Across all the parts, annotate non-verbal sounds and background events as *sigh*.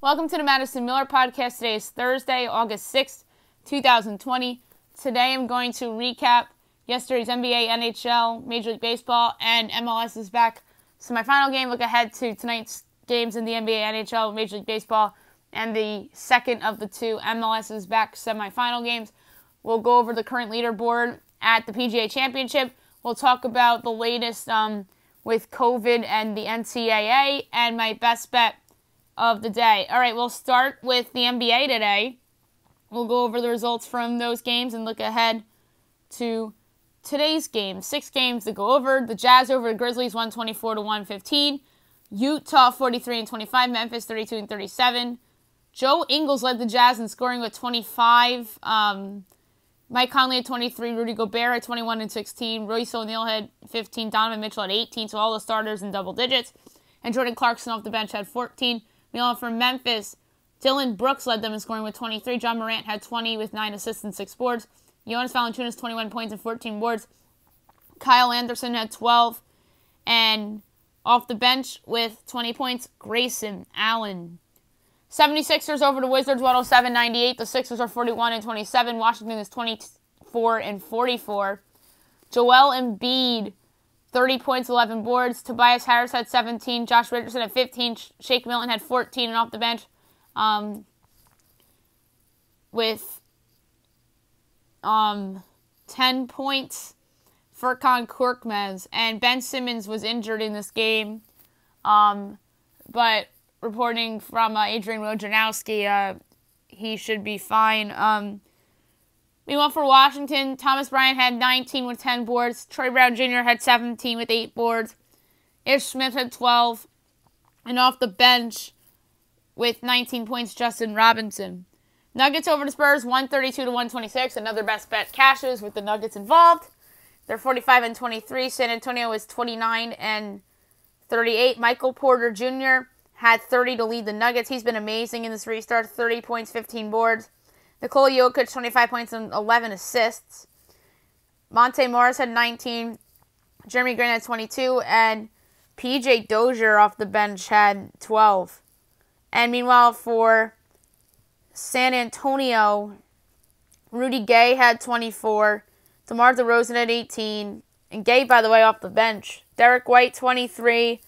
Welcome to the Madison Miller Podcast. Today is Thursday, August 6th, 2020. Today I'm going to recap yesterday's NBA, NHL, Major League Baseball, and MLS is back. So my final game, look ahead to tonight's games in the NBA, NHL, Major League Baseball, and the second of the two MLS is back semifinal games. We'll go over the current leaderboard at the PGA Championship. We'll talk about the latest um, with COVID and the NCAA, and my best bet of the day. All right, we'll start with the NBA today. We'll go over the results from those games and look ahead to today's game. Six games to go over. The Jazz over the Grizzlies 124 to 115. Utah 43 and 25. Memphis 32 and 37. Joe Ingles led the Jazz in scoring with 25. Um, Mike Conley at 23. Rudy Gobert at 21 and 16. Royce O'Neale had 15. Donovan Mitchell at 18. So all the starters in double digits. And Jordan Clarkson off the bench had 14. Meanwhile, for Memphis, Dillon Brooks led them in scoring with 23. Ja Morant had 20 with 9 assists and 6 boards. Jonas Valanciunas 21 points and 14 boards. Kyle Anderson had 12. And off the bench with 20 points, Grayson Allen. 76ers over the Wizards 107 98. The Sixers are 41 and 27. Washington is 24 and 44. Joel Embiid 30 points, 11 boards. Tobias Harris had 17. Josh Richardson had 15. Shake Milton had 14 and off the bench um, with um, 10 points. Furkan Korkmaz and Ben Simmons was injured in this game. Um, but reporting from uh, Adrian Wojnarowski, uh, he should be fine. Um, Meanwhile, for Washington, Thomas Bryant had 19 with 10 boards. Troy Brown Jr. had 17 with 8 boards. Ish Smith had 12. And off the bench with 19 points, Justin Robinson. Nuggets over the Spurs, 132 to 126. Another best bet cashes with the Nuggets involved. They're 45 and 23. San Antonio is 29 and 38. Michael Porter Jr. had 30 to lead the Nuggets. He's been amazing in this restart 30 points, 15 boards. Nikola Jokic, 25 points and 11 assists. Monte Morris had 19. Jerami Grant had 22. And PJ Dozier off the bench had 12. And meanwhile, for San Antonio, Rudy Gay had 24. DeMar DeRozan had 18. And Gay, by the way, off the bench. Derrick White, 23.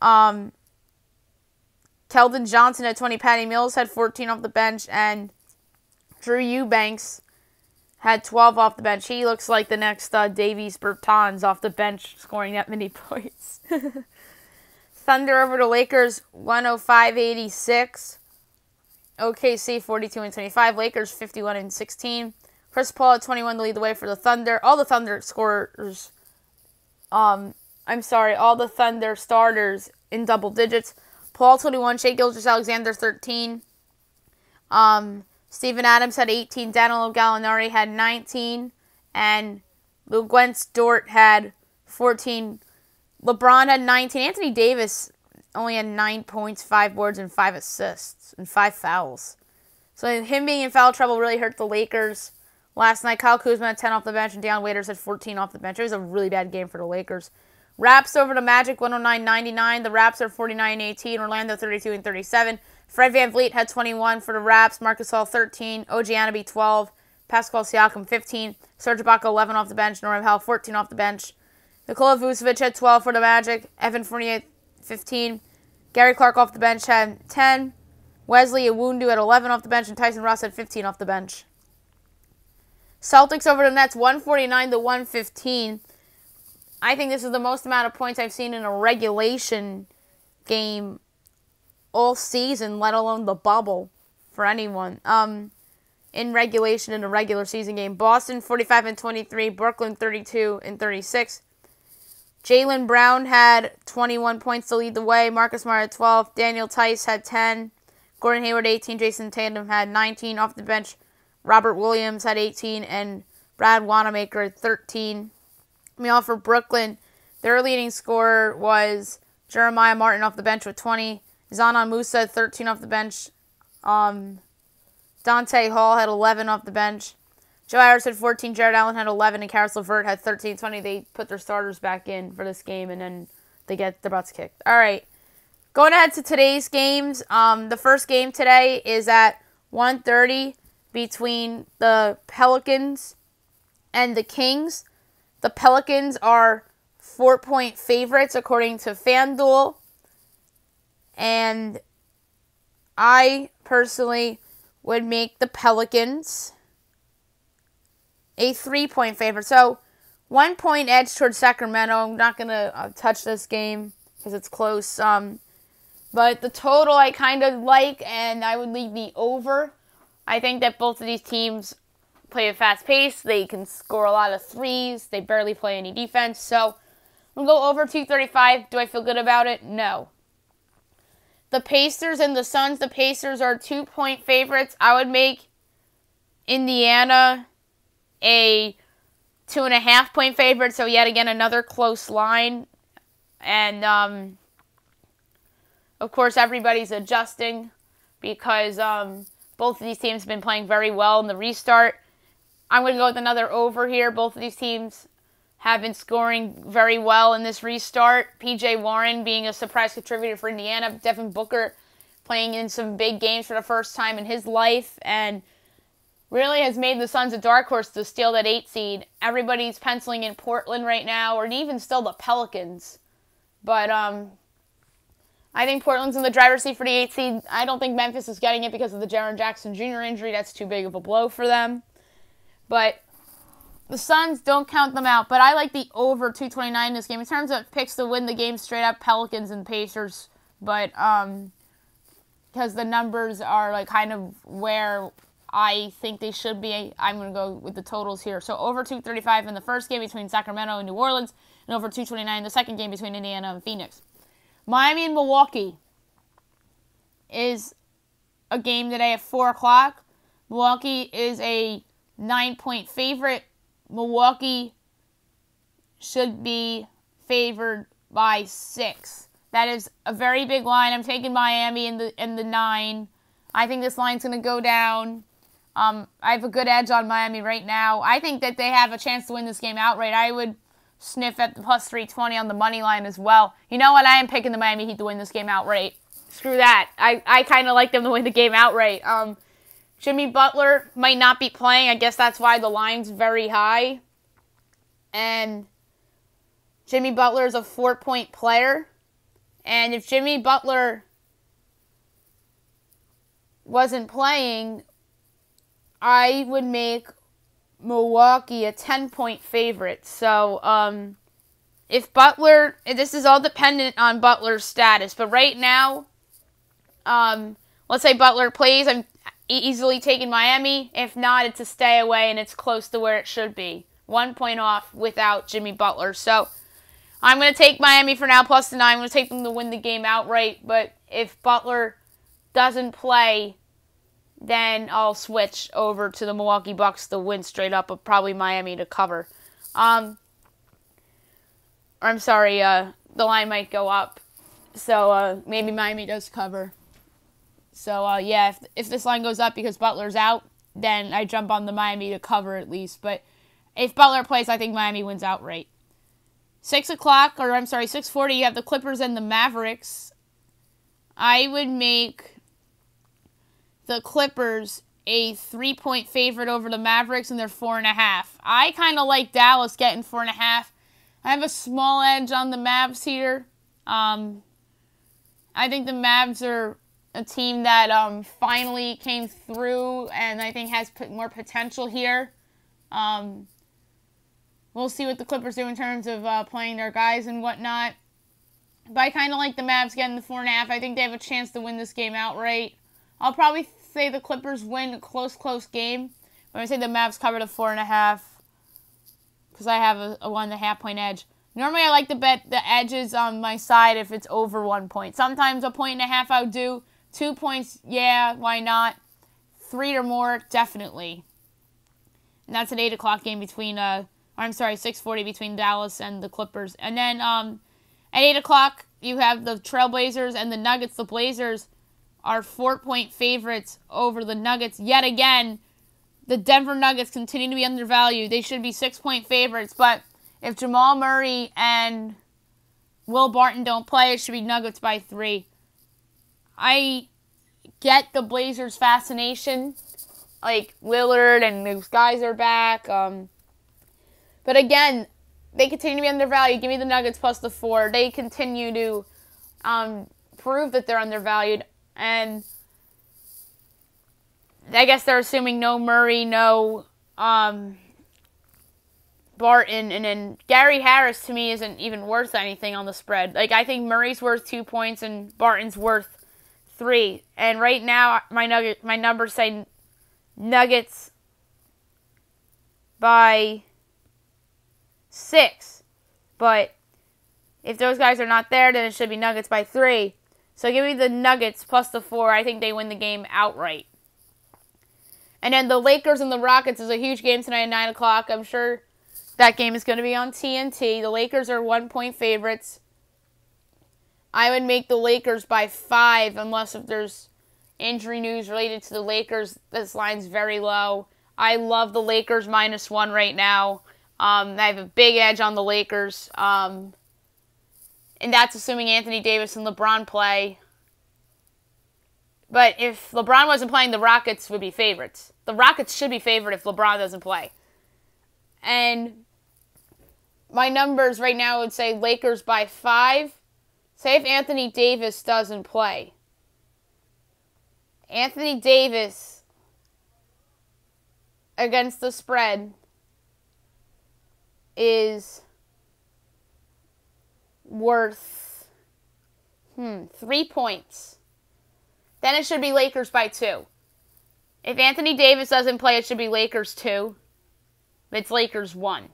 Um, Keldon Johnson had 20. Patty Mills had 14 off the bench. And Drew Eubanks had 12 off the bench. He looks like the next uh, Davis Bertans off the bench, scoring that many *laughs* points. *laughs* Thunder over the Lakers, 105 86. OKC 42 and 25. Lakers 51 and 16. Chris Paul at 21 to lead the way for the Thunder. All the Thunder scorers, um, I'm sorry, all the Thunder starters in double digits. Paul 21, Shai Gilgeous-Alexander 13. Um, Steven Adams had 18. Danilo Gallinari had 19. And Luguentz Dort had 14. LeBron had 19. Anthony Davis only had 9 points, 5 boards, and 5 assists, and 5 fouls. So him being in foul trouble really hurt the Lakers. Last night, Kyle Kuzma had 10 off the bench, and Dion Waiters had 14 off the bench. It was a really bad game for the Lakers. Raps over to Magic 109.99. The Raps are 49-18. Orlando 32 and 37. Fred VanVleet had 21 for the Raps. Marcus Gasol 13. OG Anunoby 12. Pascal Siakam 15. Serge Ibaka 11 off the bench. Norman Powell 14 off the bench. Nikola Vucevic had 12 for the Magic. Evan Fournier 15. Gary Clark off the bench had 10. Wesley Iwundu at 11 off the bench. And Tyson Ross had 15 off the bench. Celtics over the Nets 149 to 115. I think this is the most amount of points I've seen in a regulation game all season, let alone the bubble for anyone. Um, in regulation in a regular season game, Boston 45 and 23, Brooklyn 32 and 36. Jaylen Brown had 21 points to lead the way. Marcus Smart had 12. Daniel Theis had 10. Gordon Hayward 18. Jayson Tatum had 19 off the bench. Robert Williams had 18 and Brad Wanamaker had 13. Meanwhile, for Brooklyn, their leading scorer was Jeremiah Martin off the bench with 20. Dzanan Musa, 13 off the bench. Um, Donta Hall had 11 off the bench. Joe Harris had 14. Jarrett Allen had 11. And Caris LeVert had 13. It's funny they put their starters back in for this game and then they get their butts kicked. All right. Going ahead to today's games, um, the first game today is at 1.30 between the Pelicans and the Kings. The Pelicans are four point favorites according to FanDuel. And I personally would make the Pelicans a three point favorite. So, one point edge towards Sacramento. I'm not going to uh, touch this game because it's close. Um, but the total I kind of like, and I would leave the over. I think that both of these teams play a fast pace. They can score a lot of threes. They barely play any defense. So I'm going to go over 235. Do I feel good about it? No. The Pacers and the Suns. The Pacers are two point favorites. I would make Indiana a two and a half point favorite. So, yet again, another close line. And, um, of course, everybody's adjusting because um, both of these teams have been playing very well in the restart. I'm going to go with another over here. Both of these teams have been scoring very well in this restart. TJ Warren being a surprise contributor for Indiana. Devin Booker playing in some big games for the first time in his life and really has made the Suns a dark horse to steal that eight seed. Everybody's penciling in Portland right now, or even still the Pelicans. But um, I think Portland's in the driver's seat for the eight seed. I don't think Memphis is getting it because of the Jaren Jackson Jr. injury. That's too big of a blow for them. But the Suns don't count them out. But I like the over 229 in this game. In terms of picks to win the game straight up, Pelicans and Pacers. But um, because the numbers are like kind of where I think they should be. I'm going to go with the totals here. So over 235 in the first game between Sacramento and New Orleans, and over 229 in the second game between Indiana and Phoenix. Miami and Milwaukee is a game today at 4 o'clock. Milwaukee is a nine point favorite. Milwaukee should be favored by six. That is a very big line. I'm taking Miami in the in the nine. I think this line's going to go down. Um, I have a good edge on Miami right now. I think that they have a chance to win this game outright. I would sniff at the plus 320 on the money line as well. You know what? I am picking the Miami Heat to win this game outright. Screw that. I, I kind of like them to win the game outright. Um, Jimmy Butler might not be playing. I guess that's why the line's very high. And Jimmy Butler is a four point player. And if Jimmy Butler wasn't playing, I would make Milwaukee a 10 point favorite. So, um, if Butler, this is all dependent on Butler's status, but right now, um, let's say Butler plays, I'm easily taking Miami. If not, it's a stay away and it's close to where it should be. One point off without Jimmy Butler. So, I'm going to take Miami for now, plus the nine. I'm going to take them to win the game outright, but if Butler doesn't play, then I'll switch over to the Milwaukee Bucks to win straight up, but probably Miami to cover. Um, I'm sorry, uh, the line might go up, so uh, maybe Miami does cover. So uh, yeah, if if this line goes up because Butler's out, then I jump on the Miami to cover at least. But if Butler plays, I think Miami wins outright. Six o'clock, or I'm sorry, six forty. You have the Clippers and the Mavericks. I would make the Clippers a three point favorite over the Mavericks, and they're four and a half. I kind of like Dallas getting four and a half. I have a small edge on the Mavs here. Um, I think the Mavs are a team that um, finally came through and I think has put more potential here. Um, we'll see what the Clippers do in terms of uh, playing their guys and whatnot. But I kind of like the Mavs getting the four and a half. I think they have a chance to win this game outright. I'll probably say the Clippers win a close, close game. When I say the Mavs cover the four and a half, because I have a, a one and a half point edge. Normally, I like to bet the edges on my side if it's over one point. Sometimes a point and a half I'll do. Two points, yeah, why not? Three or more, definitely. And that's an eight o'clock game between uh, I'm sorry, six forty between Dallas and the Clippers. And then um, at eight o'clock you have the Trailblazers and the Nuggets. The Blazers are four point favorites over the Nuggets yet again. The Denver Nuggets continue to be undervalued. They should be six point favorites, but if Jamal Murray and Will Barton don't play, it should be Nuggets by three. I get the Blazers' fascination. Like Lillard and those guys are back. Um, but again, they continue to be undervalued. Give me the Nuggets plus the four. They continue to um, prove that they're undervalued. And I guess they're assuming no Murray, no um, Barton, and then Gary Harris to me isn't even worth anything on the spread. Like I think Murray's worth two points and Barton's worth three. And right now my nugget my numbers say Nuggets by six. But if those guys are not there, then it should be Nuggets by three. So give me the Nuggets plus the four. I think they win the game outright. And then the Lakers and the Rockets is a huge game tonight at 9 o'clock. I'm sure that game is going to be on TNT. The Lakers are one point favorites. I would make the Lakers by five unless if there's injury news related to the Lakers. This line's very low. I love the Lakers minus one right now. Um, I have a big edge on the Lakers. Um, and that's assuming Anthony Davis and LeBron play. But if LeBron wasn't playing, the Rockets would be favorites. The Rockets should be favored if LeBron doesn't play. And my numbers right now would say Lakers by five. Say if Anthony Davis doesn't play. Anthony Davis against the spread is worth hmm, three points. Then it should be Lakers by two. If Anthony Davis doesn't play, it should be Lakers two. It's Lakers one.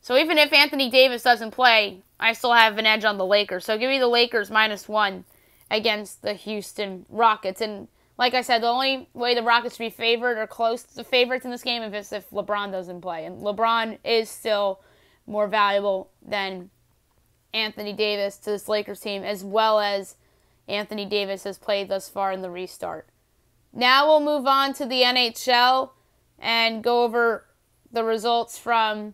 So even if Anthony Davis doesn't play, I still have an edge on the Lakers. So give me the Lakers minus one against the Houston Rockets. And like I said, the only way the Rockets be favored or close to the favorites in this game is if LeBron doesn't play. And LeBron is still more valuable than Anthony Davis to this Lakers team, as well as Anthony Davis has played thus far in the restart. Now we'll move on to the NHL and go over the results from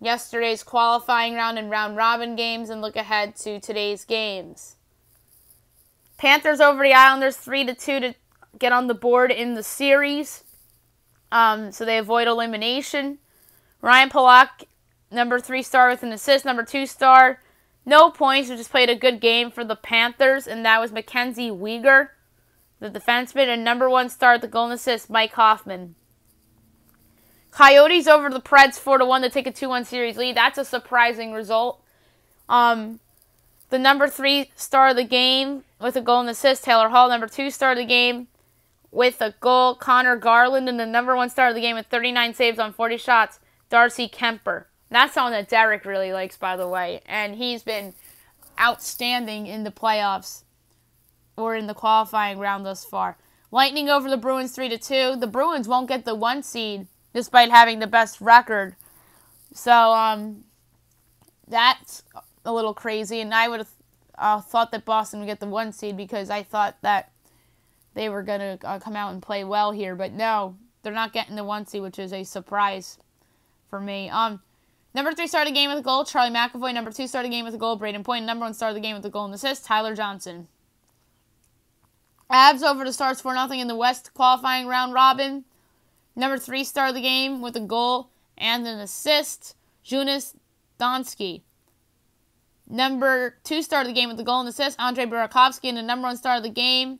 yesterday's qualifying round and round robin games and look ahead to today's games. Panthers over the Islanders 3 to 2 to get on the board in the series. Um, so they avoid elimination. Ryan Pulock Number three star with an assist. Number two star, no points, who just played a good game for the Panthers, and that was Mackenzie Weegar, the defenseman. And number one star the goal and assist, Mike Hoffman. Coyotes over the Preds 4 to 1 to take a 2 1 series lead. That's a surprising result. Um, the number three star of the game with a goal and assist, Taylor Hall. Number two star of the game with a goal, Conor Garland. And the number one star of the game with 39 saves on 40 shots, Darcy Kuemper. That's someone that Derek really likes, by the way. And he's been outstanding in the playoffs or in the qualifying round thus far. Lightning over the Bruins 3 to 2. The Bruins won't get the one seed despite having the best record. So, um, that's a little crazy. And I would have uh, thought that Boston would get the one seed because I thought that they were going to uh, come out and play well here. But no, they're not getting the one seed, which is a surprise for me. Um, Number three started the game with a goal, Charlie McAvoy. Number two started the game with a goal, Brayden Point. Number one started the game with a goal and assist, Tyler Johnson. Avs over the Stars 4 0 in the West qualifying round robin. Number three star of the game with a goal and an assist, Joonas Donskoi. Number two star of the game with a goal and assist, Andre Burakovsky. And the number one star of the game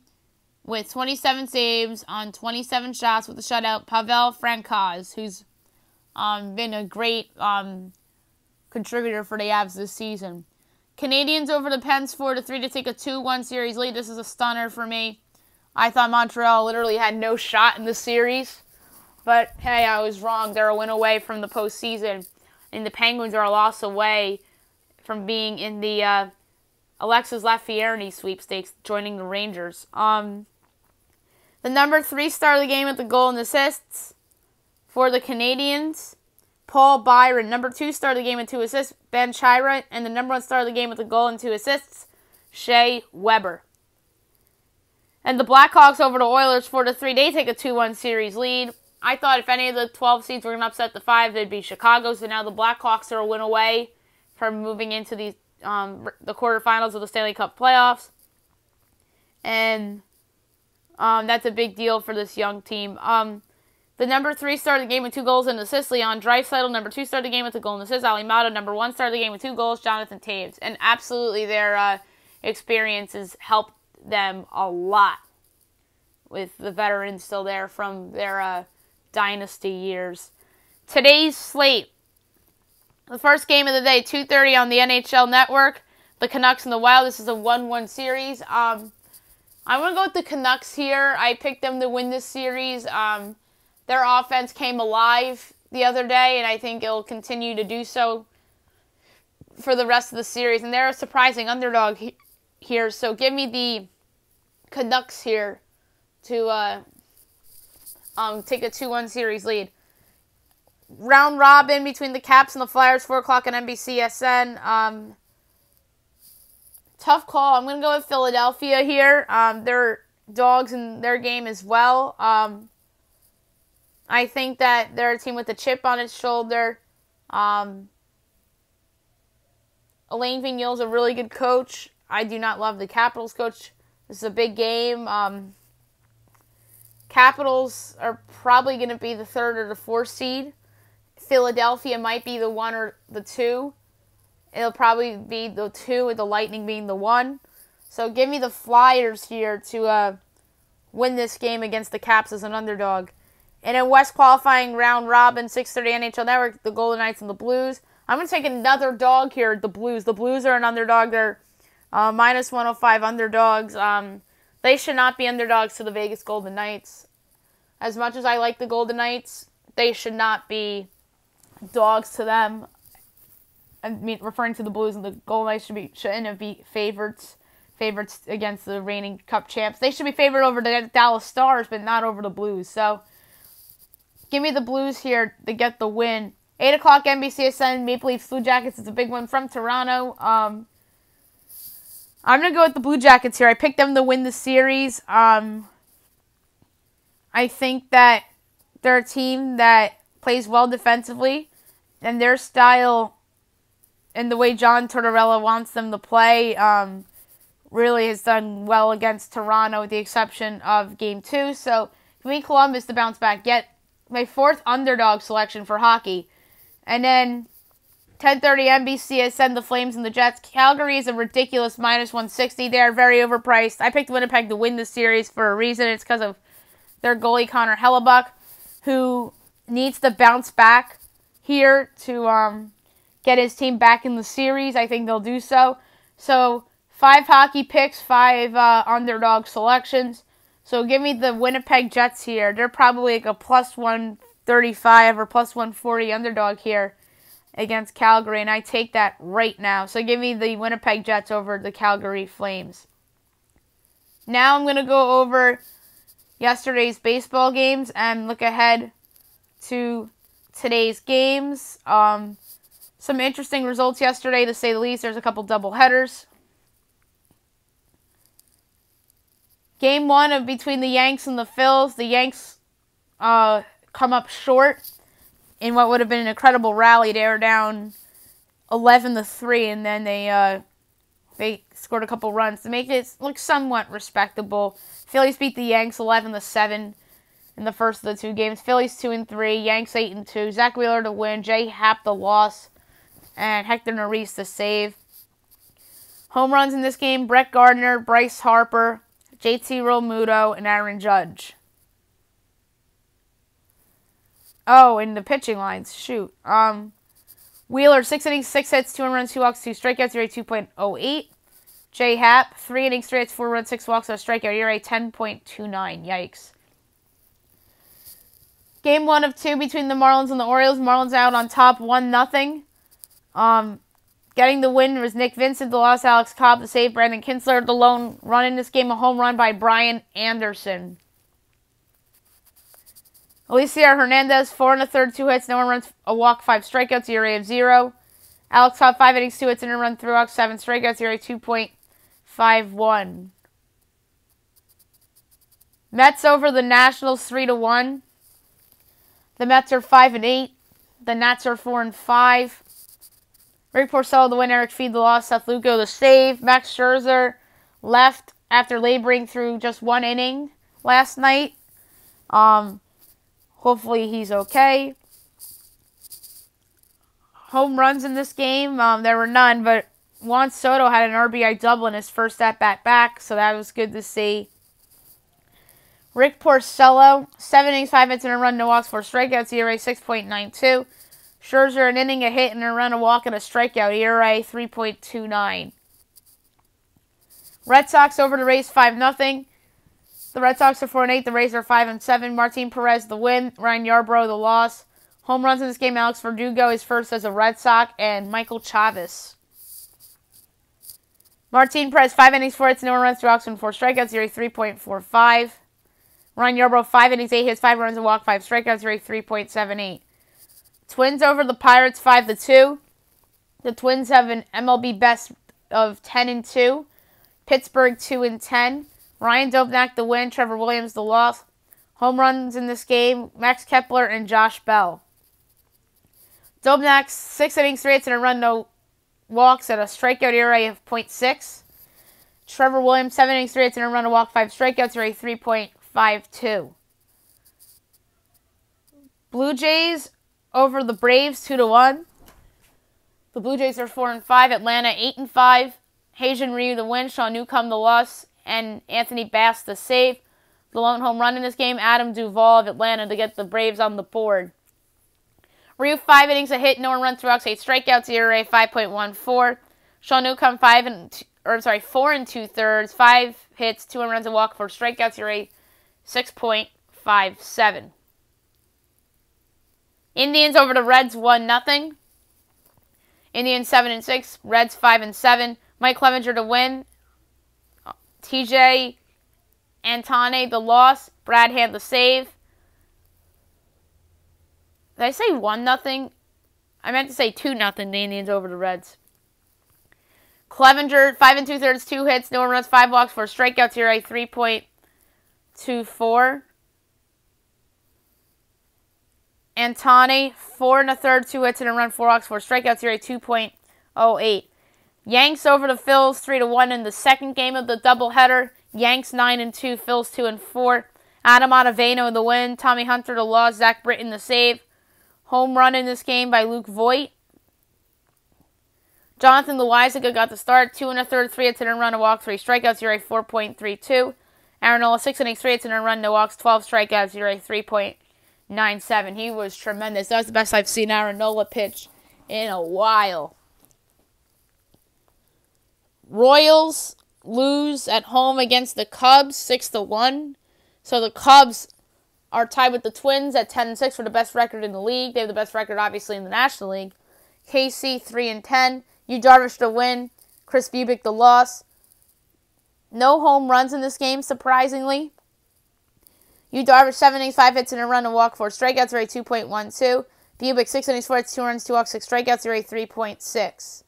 with 27 saves on 27 shots with a shutout, Pavel Francouz, who's um, been a great um, contributor for the Avs this season. Canadiens over the Pens 4 to 3 to take a 2 1 series lead. This is a stunner for me. I thought Montreal literally had no shot in the series. But hey, I was wrong. They're a win away from the postseason. And the Penguins are a loss away from being in the uh, Alexis Lafreniere sweepstakes, joining the Rangers. Um, the number three star of the game with the goal and assists for the Canadiens, Paul Byron. Number two star of the game with two assists, Ben Chiarot. And the number one star of the game with a goal and two assists, Shea Weber. And the Blackhawks over the Oilers 4 to 3. They take a 2 1 series lead. I thought if any of the 12 seeds were going to upset the five, it'd be Chicago. So now the Blackhawks are a win away from moving into the um, the quarterfinals of the Stanley Cup playoffs. and um, that's a big deal for this young team. Um, the number three started the game with two goals and assist. Leon Draisaitl. Number two started the game with a goal and assist. Olli Maatta. Number one started the game with two goals. Jonathan Toews, And absolutely, their uh, experiences helped them a lot with the veterans still there from their uh, dynasty years. Today's slate. The first game of the day, 2.30 on the NHL Network. The Canucks and the Wild. This is a 1-1 series. Um, I'm going to go with the Canucks here. I picked them to win this series. Um, their offense came alive the other day, and I think it'll continue to do so for the rest of the series. And they're a surprising underdog he- here. So give me the Canucks here to uh, um, take a 2 1 series lead. Round robin between the Caps and the Flyers, 4 o'clock on NBCSN. Um, tough call. I'm going to go with Philadelphia here. Um, they're dogs in their game as well. Um, I think that they're a team with a chip on its shoulder. Um, Alain Vigneault is a really good coach. I do not love the Capitals coach. This is a big game. Um, Capitals are probably going to be the third or the fourth seed. Philadelphia might be the one or the two. It'll probably be the two with the Lightning being the one. So give me the Flyers here to uh, win this game against the Caps as an underdog. And in West qualifying round robin, 6:30 NHL Network, the Golden Knights and the Blues. I'm going to take another dog here, the Blues. The Blues are an underdog. They're uh, minus 105 underdogs. Um, they should not be underdogs to the Vegas Golden Knights. As much as I like the Golden Knights, they should not be dogs to them. I mean, referring to the Blues and the Golden Knights should be shouldn't be favorites favorites against the reigning Cup champs. They should be favored over the Dallas Stars, but not over the Blues. So Give me the Blues here to get the win. 8 o'clock NBCSN, Maple Leafs Blue Jackets. It's a big one from Toronto. Um, I'm going to go with the Blue Jackets here. I picked them to win the series. Um, I think that they're a team that plays well defensively, and their style and the way John Tortorella wants them to play um, really has done well against Toronto, with the exception of Game 2. So, give me Columbus to bounce back. Get my fourth underdog selection for hockey. And then 10:30 NBCSN the Flames and the Jets. Calgary is a ridiculous minus 160. They are very overpriced. I picked Winnipeg to win the series for a reason. It's because of their goalie Connor Hellebuyck, who needs to bounce back here to um, get his team back in the series. I think they'll do so. So five hockey picks, five uh, underdog selections. So give me the Winnipeg Jets here. They're probably like a plus 135 or plus 140 underdog here against Calgary, and I take that right now. So give me the Winnipeg Jets over the Calgary Flames. Now I'm going to go over yesterday's baseball games and look ahead to today's games. Um, some interesting results yesterday, to say the least. There's a couple double headers. Game one of between the Yanks and the Phils. The Yanks uh, come up short in what would have been an incredible rally. They were down eleven to three, and then they uh, they scored a couple runs to make it look somewhat respectable. Phillies beat the Yanks eleven to seven in the first of the two games. Phillies two and three, Yanks eight and two. Zack Wheeler to win, Jay Happ the loss, and Hector Neris the save. Home runs in this game: Brett Gardner, Bryce Harper, JT Realmuto, and Aaron Judge. Oh, in the pitching lines, shoot. Um, Wheeler, six innings, six hits, two runs, two walks, two strikeouts, ERA 2.08. Jay Happ, three innings, three hits, four runs, six walks, a strikeout, ERA 10.29. Yikes. Game one of two between the Marlins and the Orioles. Marlins out on top, one nothing. Um, Getting the win was Nick Vincent, the loss Alex Cobb, the save Brandon Kintzler, the lone run in this game, a home run by Brian Anderson. Elieser Hernandez, four and a third, two hits, no one runs, a walk, five strikeouts, ERA of zero. Alex Cobb, five innings, two hits, and a run, three walks, seven strikeouts, ERA 2.51. Mets over the Nationals, three to one. The Mets are five and eight. The Nats are four and five. Rick Porcello the win, Eric Feed the loss, Seth Lugo the save, Max Scherzer left after laboring through just one inning last night. Um, hopefully he's okay. Home runs in this game, um, there were none, but Juan Soto had an RBI double in his first at bat back, so that was good to see. Rick Porcello, seven innings, five hits, and a run, no walks, four strikeouts, ERA 6.92. Scherzer, an inning, a hit, and a run, a walk, and a strikeout, ERA 3.29. Red Sox over the Rays 5 0. The Red Sox are 4 and 8. The Rays are 5 and 7. Martin Perez the win. Ryan Yarbrough the loss. Home runs in this game. Alex Verdugo is first as a Red Sox, and Michael Chavis. Martin Perez, 5 innings, 4 hits, no runs, 2 walks, and 4 strikeouts, ERA 3.45. Ryan Yarbrough, 5 innings, 8 hits, 5 runs, and walk, 5 strikeouts, ERA 3.78. Twins over the Pirates, 5 to 2. The Twins have an MLB best of 10 and 2. Pittsburgh 2 and 10. Ryan Dobnak the win, Trevor Williams the loss. Home runs in this game, Max Kepler and Josh Bell. Dobnak, six innings, three hits, and a run, no walks, at a strikeout ERA of 0.6. Trevor Williams, seven innings, three hits, and a run, a walk, five strikeouts, ERA 3.52. Blue Jays over the Braves, two to one. The Blue Jays are four and five. Atlanta eight and five. Hyun-Jin Ryu the win, Sean Newcomb the loss, and Anthony Bass the save. The lone home run in this game, Adam Duvall of Atlanta to get the Braves on the board. Ryu, five innings, a hit, no runs, walks, eight strikeouts, ERA 5.14. Sean Newcomb, five and two, or sorry, four and two thirds, five hits, two runs, a walk, four strikeouts, ERA 6.57. Indians over the Reds, one nothing. Indians seven and six, Reds five and seven. Mike Clevinger to win. Tejay Antone, the loss. Brad had the save. Did I say 1 nothing? I meant to say 2 nothing. the Indians over the Reds. Clevinger, 5 and 2 thirds, 2 hits, no runs, 5 walks, 4 strikeouts, a 3.24. Antani, 4 and a third, 2 hits and a run, 4 walks, 4 strikeouts, ERA 2.08. Yanks over the Phils, three to one in the second game of the doubleheader. Yanks nine and two, Phils two and four. Adam Ottavino in the win, Tommy Hunter the loss, Zach Britton the save. Home run in this game by Luke Voit. Jonathan Loáisiga got the start, two and a third, three hits and a run, a walk, three strikeouts, ERA 4.32. Aaron Nola, six innings, three hits and a run, no walks, 12 strikeouts, ERA 3.97. He was tremendous. That was the best I've seen Aaron Nola pitch in a while. Royals lose at home against the Cubs, six to one. So the Cubs are tied with the Twins at ten and six for the best record in the league. They have the best record, obviously, in the National League. KC three and ten. Yu Darvish the win. Kris Bubic the loss. No home runs in this game, surprisingly. Yu Darvish seven innings, five hits and a run, and walk, four strikeouts, rate two point one two. Bubic six innings, four hits, two runs, two walks, six strikeouts, rate three point six.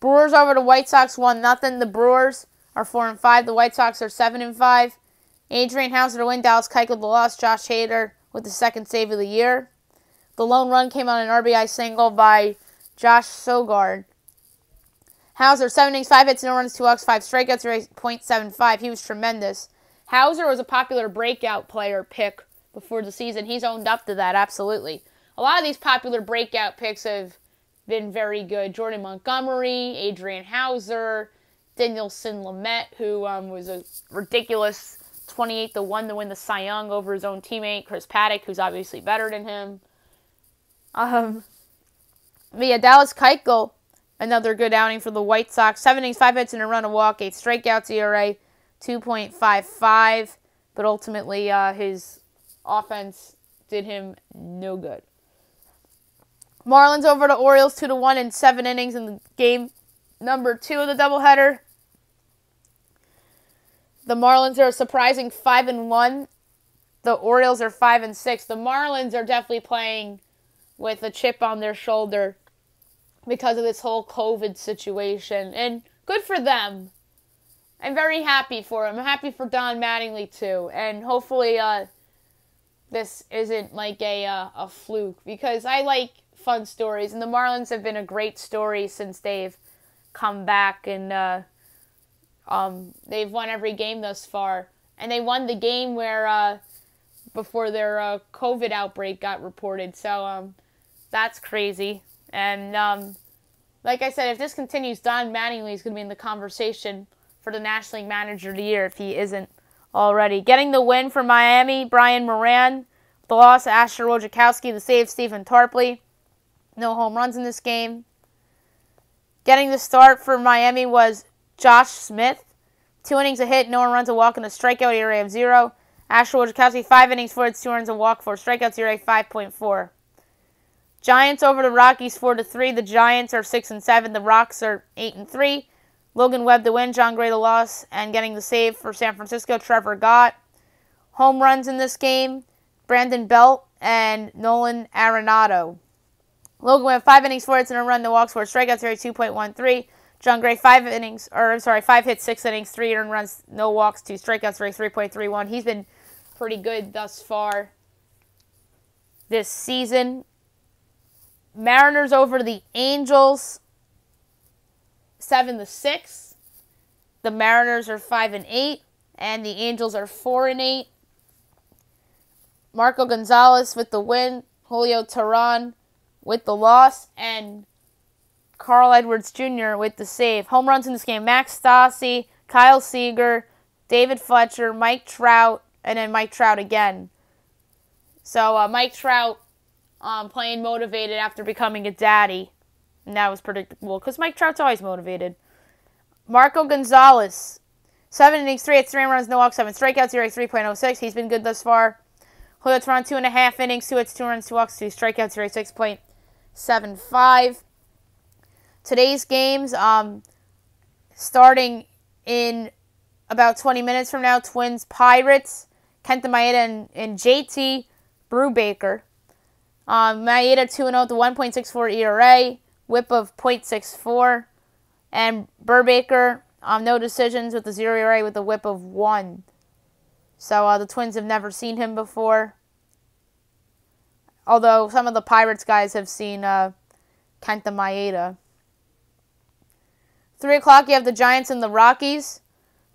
Brewers over the White Sox one nothing. The Brewers are four and five. The White Sox are seven and five. Adrian Houser to win. Dallas Keuchel the loss. Josh Hader with the second save of the year. The lone run came on an RBI single by Josh Sogard. Houser seven innings, five hits, no runs, two walks, five strikeouts, .75. He was tremendous. Houser was a popular breakout player pick before the season. He's owned up to that absolutely. A lot of these popular breakout picks have been very good. Jordan Montgomery, Adrian Houser, Dinelson Lamet, who um, was a ridiculous 28 to 1 to win the Cy Young over his own teammate, Chris Paddack, who's obviously better than him. Um, yeah, Dallas Keuchel, another good outing for the White Sox. Seven innings, five hits, and a run, a walk, eight strikeouts, ERA 2.55. But ultimately, uh, his offense did him no good. Marlins over the Orioles 2 to 1 in 7 innings in the game number 2 of the doubleheader. The Marlins are a surprising 5 and 1. The Orioles are 5 and 6. The Marlins are definitely playing with a chip on their shoulder because of this whole COVID situation and good for them. I'm very happy for them. I'm happy for Don Mattingly too, and hopefully, uh, this isn't like a uh, a fluke because I like fun stories. And the Marlins have been a great story since they've come back and uh, Um, they've won every game thus far, and they won the game where uh, before their uh, COVID outbreak got reported. So um, that's crazy. And um, like I said, if this continues, Don Mattingly is going to be in the conversation for the National League Manager of the Year if he isn't already. Getting the win for Miami, Brian Moran. The loss, Asher Wojciechowski. The save, Stephen Tarpley. No home runs in this game. Getting the start for Miami was Josh Smith. Two innings, a hit, no one runs, a walk, and a strikeout, ERA of zero. Asher Wojciechowski, five innings, four hits, two runs, a walk, four strikeouts, ERA 5.4. Giants over the Rockies, four to three. The Giants are six and seven. The Rocks are eight and three. Logan Webb the win, Jon Gray the loss, and getting the save for San Francisco. Trevor Gott. Home runs in this game: Brandon Belt and Nolan Arenado. Logan Webb five innings, four hits, and a run. The walks, four strikeouts, ERA 2.13. Jon Gray five innings, or I'm sorry, five hits, six innings, three earned runs, no walks, two strikeouts, ERA 3.31. He's been pretty good thus far this season. Mariners over the Angels, seven to six. The Mariners are five and eight, and the Angels are four and eight. Marco Gonzales with the win, Julio Teheran with the loss, and Carl Edwards Jr. with the save. Home runs in this game: Max Stassi, Kyle Seager, David Fletcher, Mike Trout, and then Mike Trout again. So uh, Mike Trout um, playing motivated after becoming a daddy. And that was predictable because Mike Trout's always motivated. Marco Gonzales, seven innings, three hits, three runs, no walks, seven strikeouts, ERA 3.06. He's been good thus far. Julio Teheran, two and a half innings, two hits, two runs, two walks, two strikeouts, ERA 6.75. Today's games, um, starting in about 20 minutes from now, Twins Pirates, Kenta Maeda and, and JT Brubaker. Um, Maeda 2 0 to 1.64 ERA, whip of 0.64. And Brubaker, um, no decisions with the 0 ERA with a whip of 1. So uh, the Twins have never seen him before. Although some of the Pirates guys have seen uh, Kenta Maeda. 3 o'clock, you have the Giants and the Rockies.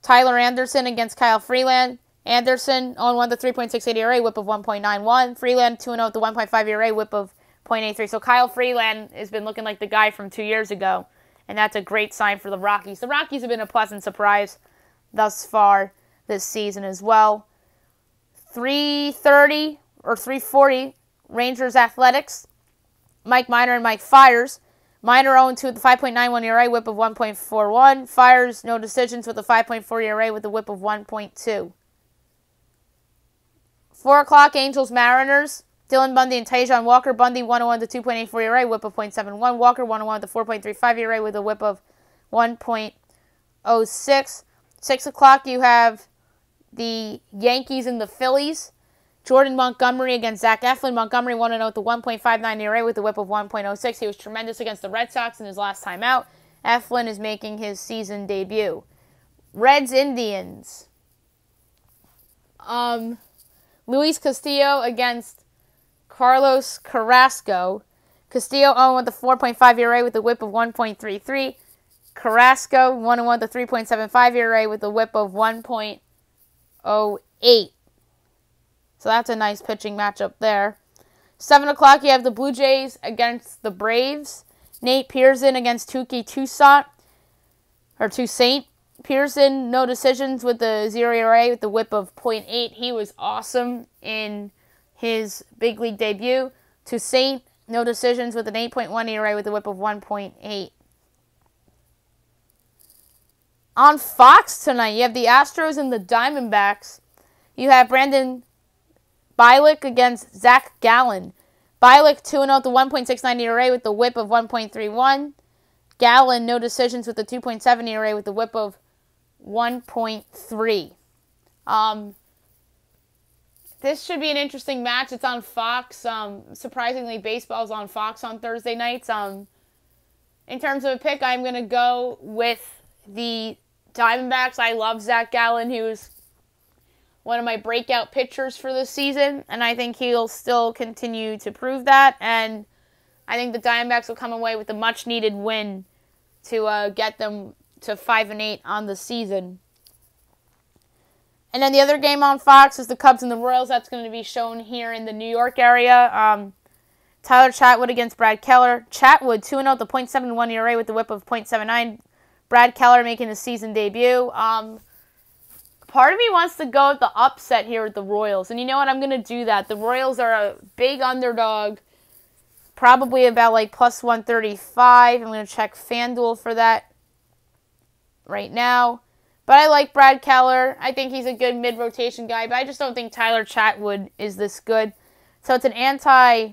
Tyler Anderson against Kyle Freeland. Anderson on 1 to 3.68 ERA, whip of 1.91. Freeland 2 0 to 1.5 ERA, whip of 0.83. So Kyle Freeland has been looking like the guy from two years ago, and that's a great sign for the Rockies. The Rockies have been a pleasant surprise thus far this season as well. 330 or 340 Rangers Athletics. Mike Minor and Mike Fiers. Minor 0 2 with a 5.91 ERA, whip of 1.41. Fiers no decisions with a 5.4 ERA with a whip of 1.2. 4 o'clock, Angels Mariners. Dylan Bundy and Taijuan Walker. Bundy 101 to 2.84 ERA, whip of 0.71. Walker 101 to 4.35 ERA with a whip of 1.06. 6 o'clock, you have the Yankees and the Phillies. Jordan Montgomery against Zach Eflin. Montgomery 1 0 to 1.59 ERA with a whip of 1.06. He was tremendous against the Red Sox in his last time out. Eflin is making his season debut. Reds Indians. Um, Luis Castillo against Carlos Carrasco. Castillo 0 with a 4.5 ERA with a whip of 1.33. Carrasco 1 1 to 3.75 ERA with a whip of 1.08. So that's a nice pitching matchup there. 7 o'clock, you have the Blue Jays against the Braves. Nate Pearson against Touki Toussaint, or Toussaint. Pearson, no decisions with the 0 ERA with the whip of 0.8. He was awesome in his big league debut. Toussaint, no decisions with an 8.1 ERA with a whip of 1.8. On Fox tonight, you have the Astros and the Diamondbacks. You have Brandon Bielak against Zac Gallen. Bielak 2 0 the 1.69 ERA with the whip of 1.31. Gallen, no decisions with the 2.7 ERA with the whip of 1.3. Um, this should be an interesting match. It's on Fox. Um, surprisingly, baseball's on Fox on Thursday nights. Um, in terms of a pick, I'm going to go with the Diamondbacks. I love Zac Gallen. He was one of my breakout pitchers for this season, and I think he'll still continue to prove that. And I think the Diamondbacks will come away with a much needed win to uh, get them to five and eight on the season. And then the other game on Fox is the Cubs and the Royals. That's going to be shown here in the New York area. Um, Tyler Chatwood against Brad Keller. Chatwood 2 0 the .71 ERA with the whip of .79. Brad Keller making his season debut. Um, part of me wants to go with the upset here with the Royals. And you know what? I'm going to do that. The Royals are a big underdog, probably about like plus 135. I'm going to check FanDuel for that right now. But I like Brad Keller. I think he's a good mid rotation guy, but I just don't think Tyler Chatwood is this good. So it's an anti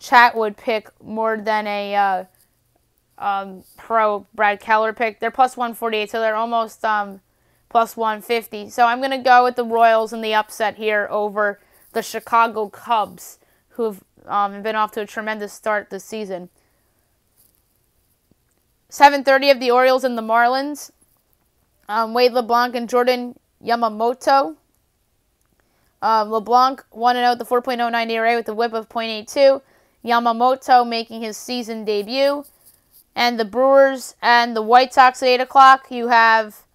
Chatwood pick more than a uh, um, pro Brad Keller pick. They're plus 148, so they're almost um, plus 150. So I'm going to go with the Royals in the upset here over the Chicago Cubs, who have um, been off to a tremendous start this season. 7:30 of the Orioles and the Marlins. Um, Wade LeBlanc and Jordan Yamamoto. Uh, LeBlanc 1 0 the 4.09 ERA with a whip of .82. Yamamoto making his season debut. And the Brewers and the White Sox at 8 o'clock. You have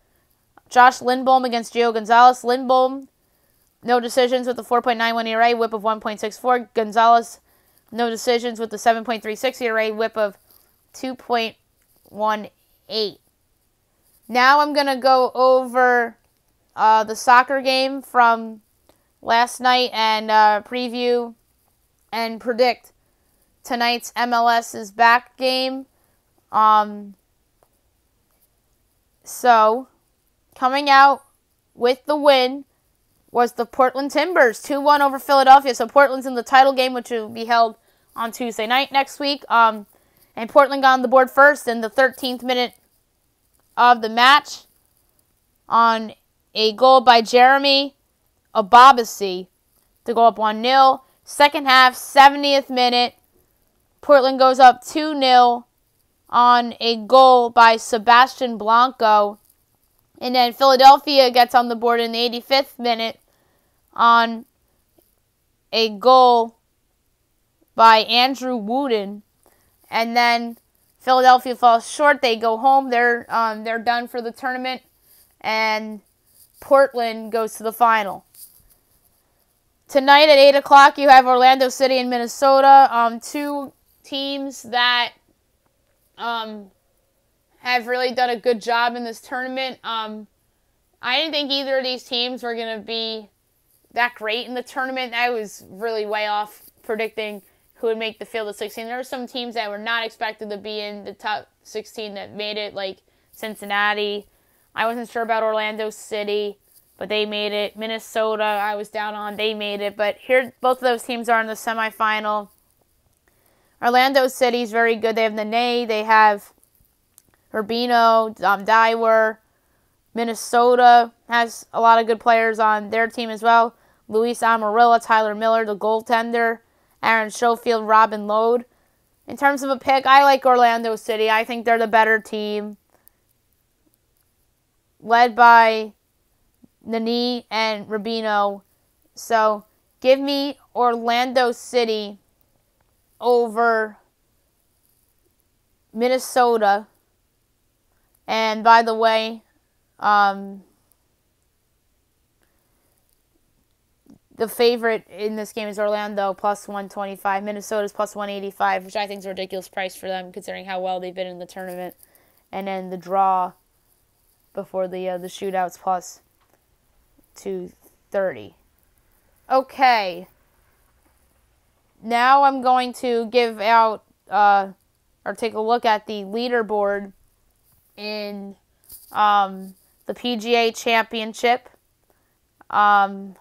Josh Lindblom against Gio Gonzalez. Lindblom, no decisions with the 4.91 ERA, whip of 1.64. Gonzalez, no decisions with the 7.36 ERA, whip of 2.18. Now I'm going to go over uh, the soccer game from last night and uh, preview and predict tonight's MLS is back game. Um, so, coming out with the win was the Portland Timbers, 2 1 over Philadelphia. So, Portland's in the title game, which will be held on Tuesday night next week. Um, and Portland got on the board first in the 13th minute of the match on a goal by Jeremy Ebobisse to go up 1 0. Second half, 70th minute, Portland goes up 2 0 on a goal by Sebastian Blanco. And then Philadelphia gets on the board in the 85th minute on a goal by Andrew Wooten. And then Philadelphia falls short. They go home. They're um, they're done for the tournament, and Portland goes to the final. Tonight at eight o'clock, you have Orlando City and Minnesota. Um, two teams that um, have really done a good job in this tournament. Um, I didn't think either of these teams were going to be that great in the tournament. I was really way off predicting who would make the field of 16. There were some teams that were not expected to be in the top 16 that made it, like Cincinnati. I wasn't sure about Orlando City, but they made it. Minnesota, I was down on, they made it. But here, both of those teams are in the semifinal. Orlando City is very good. They have Nani, they have Urbino, um. Minnesota has a lot of good players on their team as well. Luis Amarilla, Tyler Miller, the goaltender, Aaron Schoenfeld, Robin Lod. In terms of a pick, I like Orlando City. I think they're the better team. Led by Nani and Rubino. So give me Orlando City over Minnesota. And by the way, um, the favorite in this game is Orlando plus 125. Minnesota's plus 185, which I think is a ridiculous price for them considering how well they've been in the tournament. And then the draw before the uh, the shootouts plus 230. Okay now I'm going to give out uh, or take a look at the leaderboard in um, the PGA Championship. Um,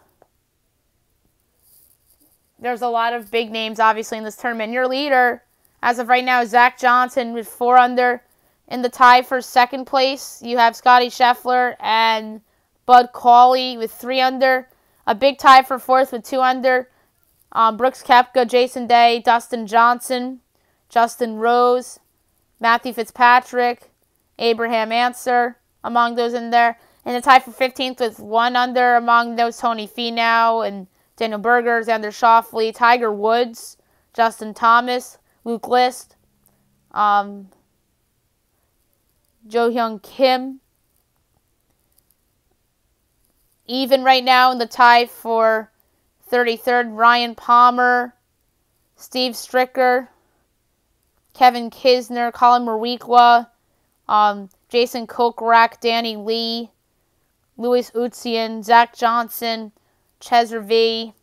there's a lot of big names, obviously, in this tournament. Your leader, as of right now, is Zach Johnson with four under. In the tie for second place, you have Scotty Scheffler and Bud Cauley with three under. A big tie for fourth with two under. Um, Brooks Koepka, Jason Day, Dustin Johnson, Justin Rose, Matthew Fitzpatrick, Abraham Ancer, among those in there. And the tie for 15th with one under among those Tony Finau and Daniel Berger, Xander Schauffele, Tiger Woods, Justin Thomas, Luke List. Um, Jo Hyun Kim. Even right now in the tie for 33rd, Ryan Palmer, Steve Stricker, Kevin Kisner, Collin Morikawa, um, Jason Kokrak, Danny Lee, Louis Oosthuizen, Zach Johnson, Chez Reavie.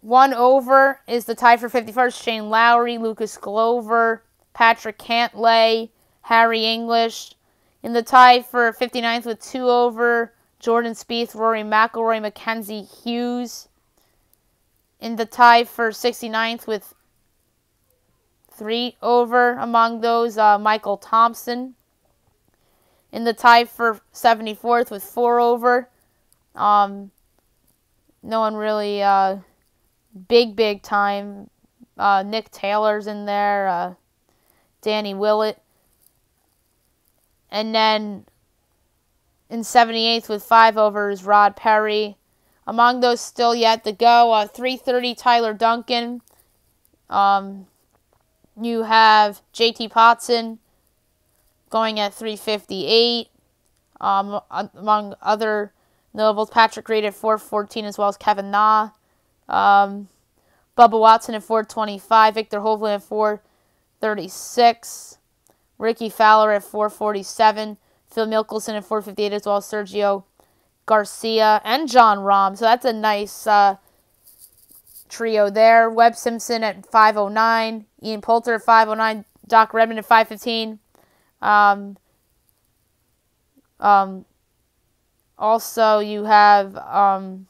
One over is the tie for 51st. Shane Lowry, Lucas Glover, Patrick Cantlay, Harris English. In the tie for 59th with two over, Jordan Spieth, Rory McIlroy, Mackenzie Hughes. In the tie for 69th with three over among those, uh, Michael Thompson. In the tie for 74th with four over, um, no one really uh, big, big time. Uh, Nick Taylor's in there, uh, Danny Willett. And then in 78th with five overs, Rod Perry. Among those still yet to go, uh, 330 Tyler Duncan. Um, you have JT Poston going at 358. Um, among other notables, Patrick Reed at 414, as well as Kevin Na. Um, Bubba Watson at 425. Viktor Hovland at 436. Rickie Fowler at 447. Phil Mickelson at 458, as well as Sergio Garcia and Jon Rahm. So that's a nice uh, trio there. Webb Simpson at 509, Ian Poulter at 509, Doc Redman at 515. Um, um, also, you have um,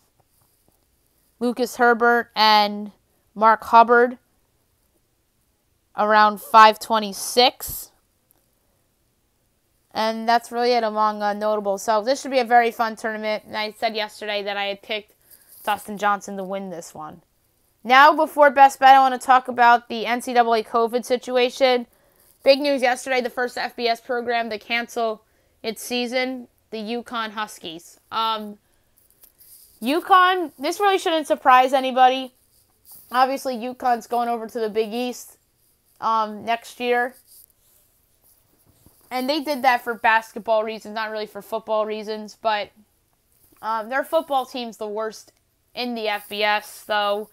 Lucas Herbert and Mark Hubbard around 526. And that's really it among uh, notables. So this should be a very fun tournament. And I said yesterday that I had picked Dustin Johnson to win this one. Now, before Best Bet, I want to talk about the NCAA COVID situation. Big news yesterday the first FBS program to cancel its season, the UConn Huskies. Um, UConn, this really shouldn't surprise anybody. Obviously, UConn's going over to the Big East um, next year. And they did that for basketball reasons, not really for football reasons. But um, their football team's the worst in the FBS, though.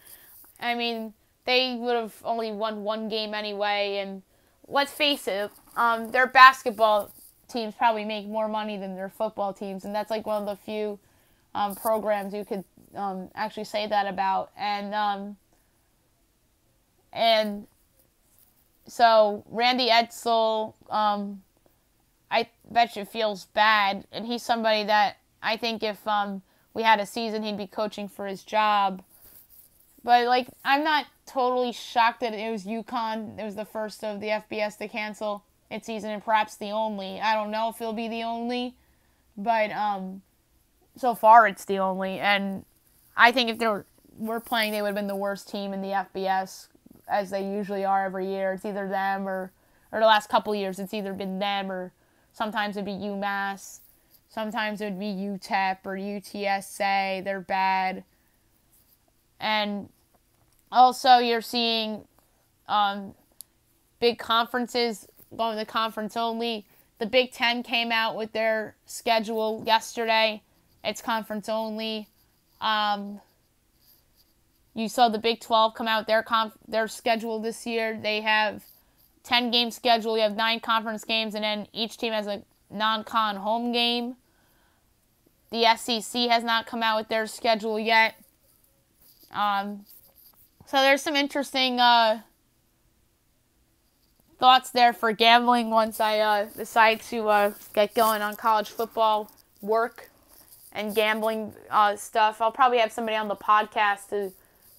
I mean, they would have only won one game anyway, and let's face it, um, their basketball teams probably make more money than their football teams, and that's like one of the few um, programs you could um, actually say that about. And um, and so Randy Edsall, um, I bet you feels bad, and he's somebody that I think if um, we had a season, he'd be coaching for his job. But like, I'm not totally shocked that it was UConn. It was the first of the FBS to cancel its season, and perhaps the only. I don't know if it'll be the only, but um, so far it's the only. And I think if they were, were playing, they would have been the worst team in the FBS, as they usually are every year. It's either them or, or the last couple years, it's either been them or sometimes it'd be UMass. Sometimes it would be UTEP or UTSA. They're bad. And also, you're seeing um, big conferences going to conference only. The Big Ten came out with their schedule yesterday. It's conference only. Um, you saw the Big 12 come out their conf- their schedule this year. They have 10 game schedule. You have nine conference games, and then each team has a non-con home game. The SEC has not come out with their schedule yet. Um, so there's some interesting uh, thoughts there for gambling once I uh, decide to uh, get going on college football work and gambling uh, stuff. I'll probably have somebody on the podcast to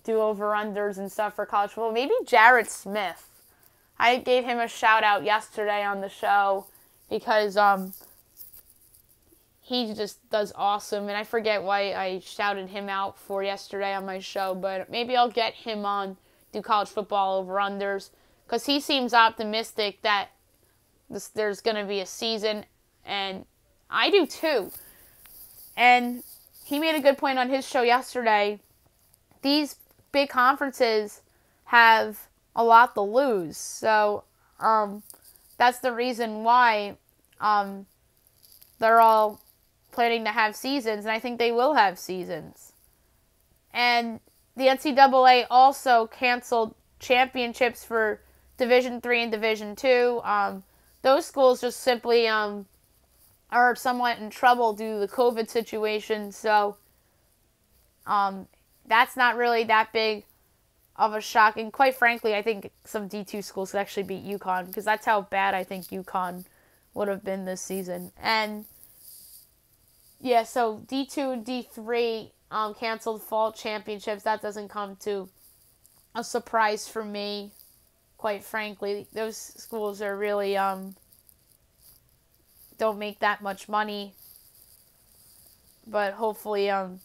do over unders and stuff for college football. Maybe Jared Smith. I gave him a shout out yesterday on the show because um, he just does awesome. And I forget why I shouted him out for yesterday on my show, but maybe I'll get him on do college football over unders because he seems optimistic that this, there's going to be a season, and I do too. And he made a good point on his show yesterday. These big conferences have a lot to lose, so um, that's the reason why um, they're all planning to have seasons, and I think they will have seasons. And the NCAA also canceled championships for Division Three and Division Two. Um, those schools just simply um, are somewhat in trouble due to the COVID situation. So um, that's not really that big of a shock. And quite frankly, I think some D2 schools could actually beat UConn because that's how bad I think UConn would have been this season. And yeah, so D2 and D3 um, canceled fall championships. That doesn't come to a surprise for me, quite frankly. Those schools are really um, don't make that much money. But hopefully, um,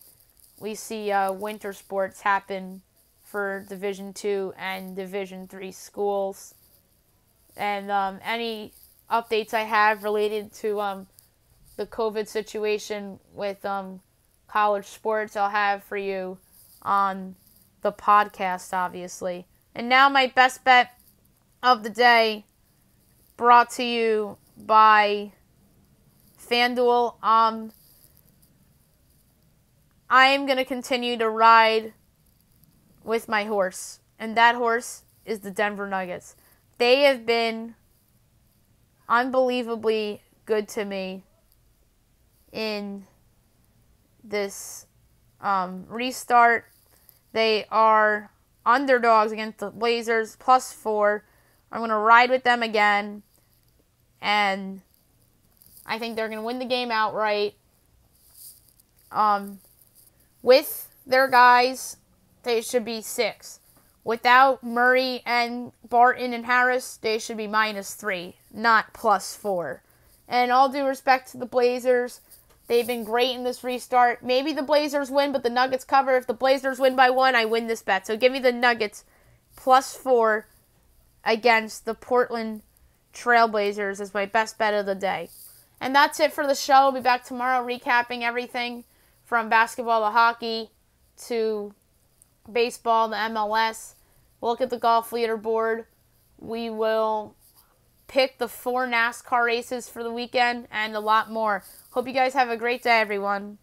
we see uh, winter sports happen for Division two and Division three schools. And um, any updates I have related to um, the COVID situation with um, college sports, I'll have for you on the podcast, obviously. And now, my best bet of the day brought to you by FanDuel. Um, I am going to continue to ride with my horse, and that horse is the Denver Nuggets. They have been unbelievably good to me in this um, restart. They are underdogs against the Blazers, plus four. I'm going to ride with them again, and I think they're going to win the game outright. Um, with their guys, they should be six. Without Murray and Barton and Harris, they should be minus three, not plus four. And all due respect to the Blazers, they've been great in this restart. Maybe the Blazers win, but the Nuggets cover. If the Blazers win by one, I win this bet. So give me the Nuggets plus four against the Portland Trailblazers as my best bet of the day. And that's it for the show. We'll be back tomorrow recapping everything from basketball to hockey to baseball to MLS. We'll look at the golf leaderboard. We will pick the four NASCAR races for the weekend and a lot more. Hope you guys have a great day, everyone.